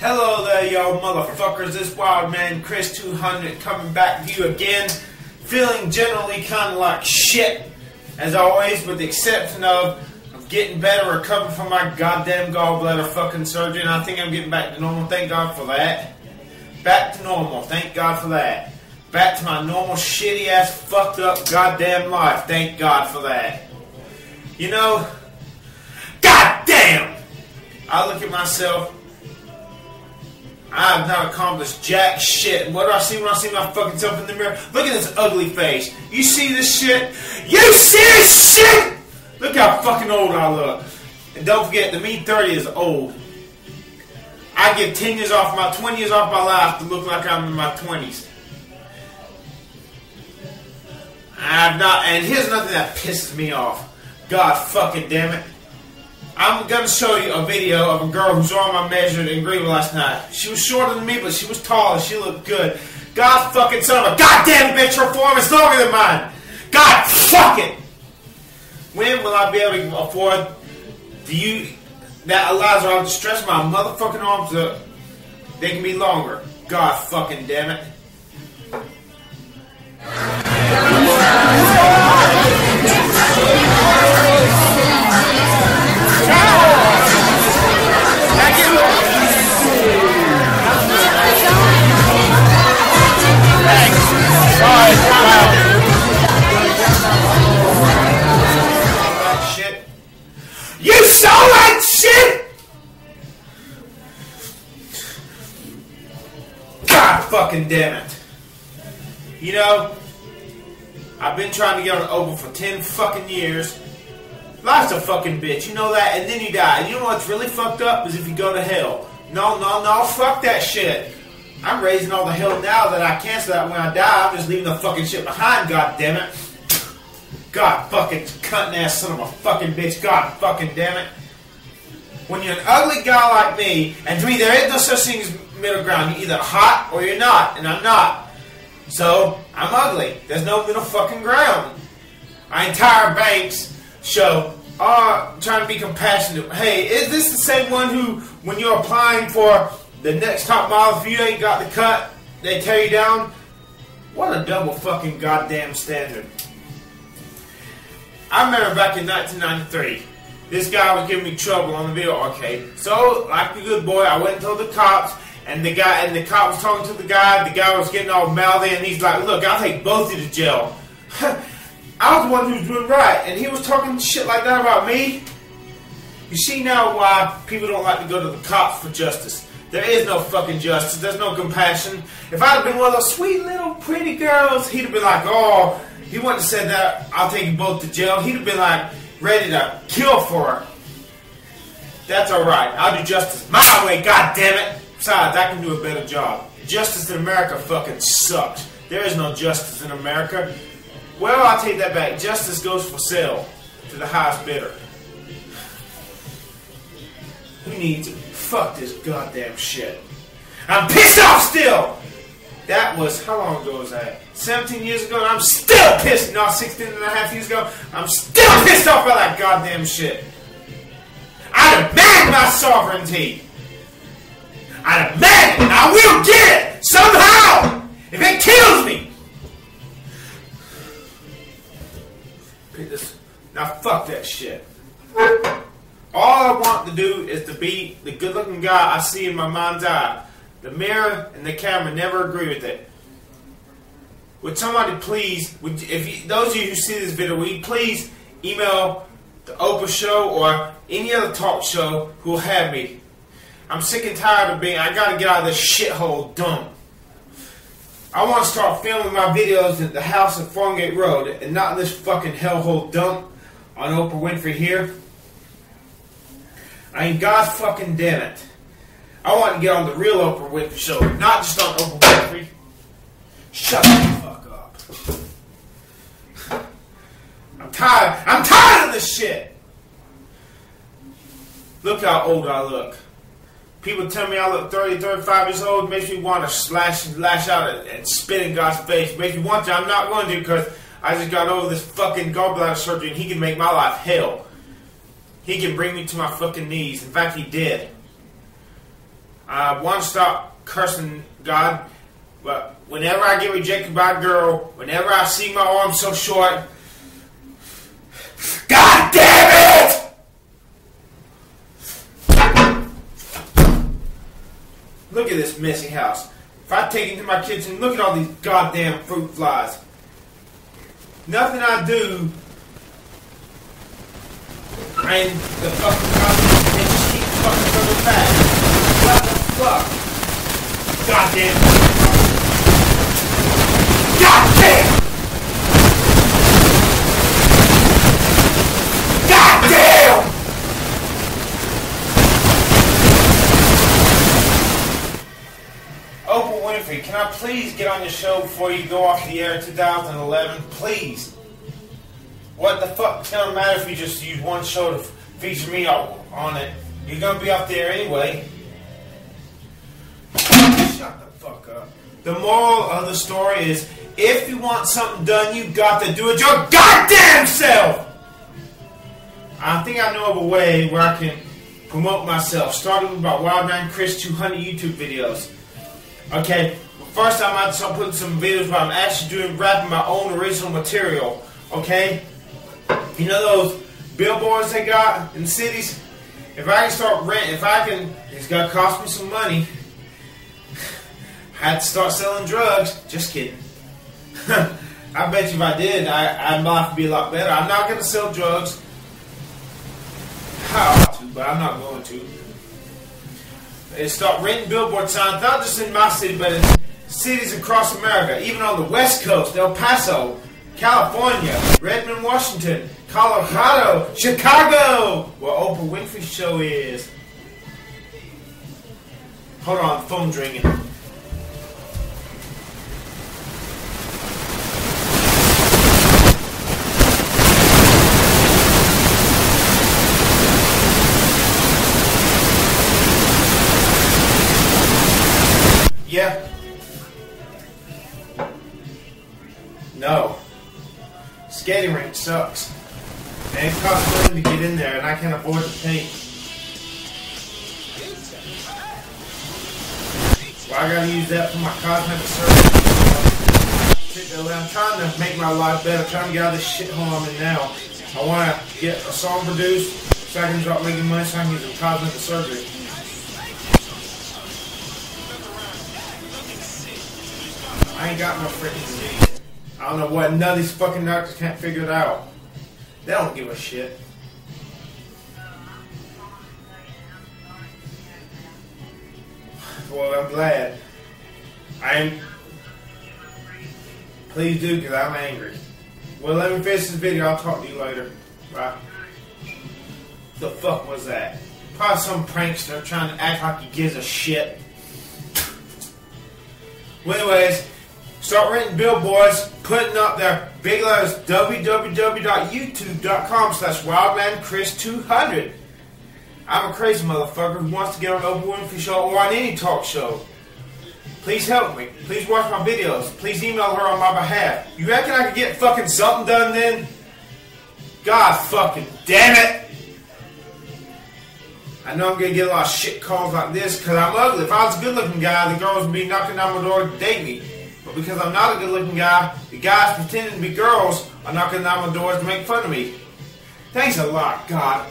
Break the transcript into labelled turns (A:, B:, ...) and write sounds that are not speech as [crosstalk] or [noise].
A: Hello there, y'all motherfuckers. This wild man Chris 200 coming back to you again. Feeling generally kind of like shit, as always, with the exception of, of getting better, recovering from my goddamn gallbladder fucking surgery, and I think I'm getting back to normal. Thank God for that. Back to normal. Thank God for that. Back to my normal shitty ass fucked up goddamn life. Thank God for that. You know, goddamn! I look at myself. I have not accomplished jack shit. What do I see when I see my fucking self in the mirror? Look at this ugly face. You see this shit? You see this shit? Look how fucking old I look. And don't forget, the me 30 is old. I give 10 years off my 20 years off my life to look like I'm in my 20s. I've not, and here's nothing that pisses me off. God fucking damn it. I'm gonna show you a video of a girl who's on my measured in Greenville last night. She was shorter than me, but she was tall and she looked good. God fucking son of a goddamn bitch, her form is longer than mine. God fuck it. When will I be able to afford do you that allows her to stretch my motherfucking arms up? They can be longer. God fucking damn it. Fucking damn it. You know, I've been trying to get on Oprah for 10 fucking years. Life's a fucking bitch, you know that, and then you die. You know what's really fucked up is if you go to hell. No, no, no, fuck that shit. I'm raising all the hell now that I can so that when I die, I'm just leaving the fucking shit behind, god damn it. God fucking cunt ass son of a fucking bitch. God fucking damn it. When you're an ugly guy like me, and to me there is no such thing as middle ground. You're either hot or you're not, and I'm not. So I'm ugly. There's no middle fucking ground. Our Tyra Banks show oh, are trying to be compassionate. Hey, is this the same one who, when you're applying for the next top model, if you ain't got the cut, they tear you down? What a double fucking goddamn standard. I remember back in 1993, this guy was giving me trouble on the video arcade. So, like a good boy, I went and told the cops, and the guy and the cop was talking to the guy. The guy was getting all mouthy, and he's like, "Look, I'll take both of you to jail." [laughs] I was the one who was doing right, and he was talking shit like that about me. You see now why people don't like to go to the cops for justice. There is no fucking justice. There's no compassion. If I'd have been one of those sweet little pretty girls, he'd have been like, "Oh." He wouldn't have said that, I'll take you both to jail. He'd have been like, ready to kill for her. That's alright. I'll do justice my way, god damn it. Besides, I can do a better job. Justice in America fucking sucks. There is no justice in America. Well, I'll take that back. Justice goes for sale to the highest bidder. Who needs it? Fuck this goddamn shit. I'm pissed off still! That was, how long ago was that? 17 years ago, and I'm still pissed. No, 16 and a half years ago, I'm still pissed off by that goddamn shit. I demand my sovereignty. I demand it, I will get it somehow if it kills me. Now fuck that shit. All I want to do is to be the good-looking guy I see in my mind's eye. The mirror and the camera never agree with it. Would somebody please, would if you, those of you who see this video, would you please email the Oprah Show or any other talk show who will have me? I'm sick and tired of being. I got to get out of this shithole dump. I want to start filming my videos at the house at Farmgate Road and not in this fucking hellhole dump on Oprah Winfrey here. I mean, God fucking damn it. I want to get on the real Oprah Winfrey show, not just on Oprah Winfrey. Shut the fuck up. I'm tired. I'm tired of this shit. Look how old I look. People tell me I look 30, 35 years old. Makes me want to slash lash out and, spit in God's face. Makes me want to. I'm not going to because I just got over this fucking gallbladder surgery and he can make my life hell. He can bring me to my fucking knees. In fact, he did. I want to stop cursing God, but whenever I get rejected by a girl, whenever I see my arm so short, God damn it! Look at this messy house. If I take it to my kitchen, look at all these goddamn fruit flies. Nothing I do and the fucking fucking coming back. What the fuck? Goddamn. Goddamn! Goddamn! Oprah Winfrey, can I please get on your show before you go off the air in 2011? Please. What the fuck? It don't matter if you just use one show to feature me on it. You're gonna be up there anyway. Shut the fuck up. The moral of the story is if you want something done, you got to do it your goddamn self! I think I know of a way where I can promote myself, starting with my Wildman Chris 200 YouTube videos. Okay, first I'm about to start putting some videos where I'm actually doing rapping my own original material. Okay? You know those billboards they got in cities? If I can start renting, if I can, it's gonna cost me some money. Had to start selling drugs. Just kidding. [laughs] I bet you if I did, I, I'd life would be a lot better. I'm not gonna sell drugs. I ought to, but I'm not going to. And start renting billboard signs, not just in my city, but in cities across America, even on the West Coast, El Paso, California, Redmond, Washington, Colorado, Chicago, where Oprah Winfrey show is. Hold on, phone's ringing. Yeah. No. Skating rink sucks. And it costs money to get in there, and I can't afford to paint. Well, I gotta use that for my cosmetic surgery. I'm trying to make my life better, trying to get out of this shithole I'm in now. I want to get a song produced so I can start making money so I can get some cosmetic surgery. I ain't got no freaking disease. I don't know what none of these fucking doctors can't figure it out. They don't give a shit. Well, I'm glad. I'm. Please do, because I'm angry. Well, let me finish this video. I'll talk to you later. Bye. The fuck was that? Probably some prankster trying to act like he gives a shit. Well, anyways. Start renting billboards, putting up their big letters www.youtube.com slash wildmanchris200. I'm a crazy motherfucker who wants to get on Oprah Winfrey Show or on any talk show. Please help me. Please watch my videos. Please email her on my behalf. You reckon I could get fucking something done then? God fucking damn it! I know I'm gonna get a lot of shit calls like this because I'm ugly. If I was a good looking guy, the girls would be knocking on my door to date me. But because I'm not a good looking guy, the guys pretending to be girls are knocking on my doors to make fun of me. Thanks a lot, God.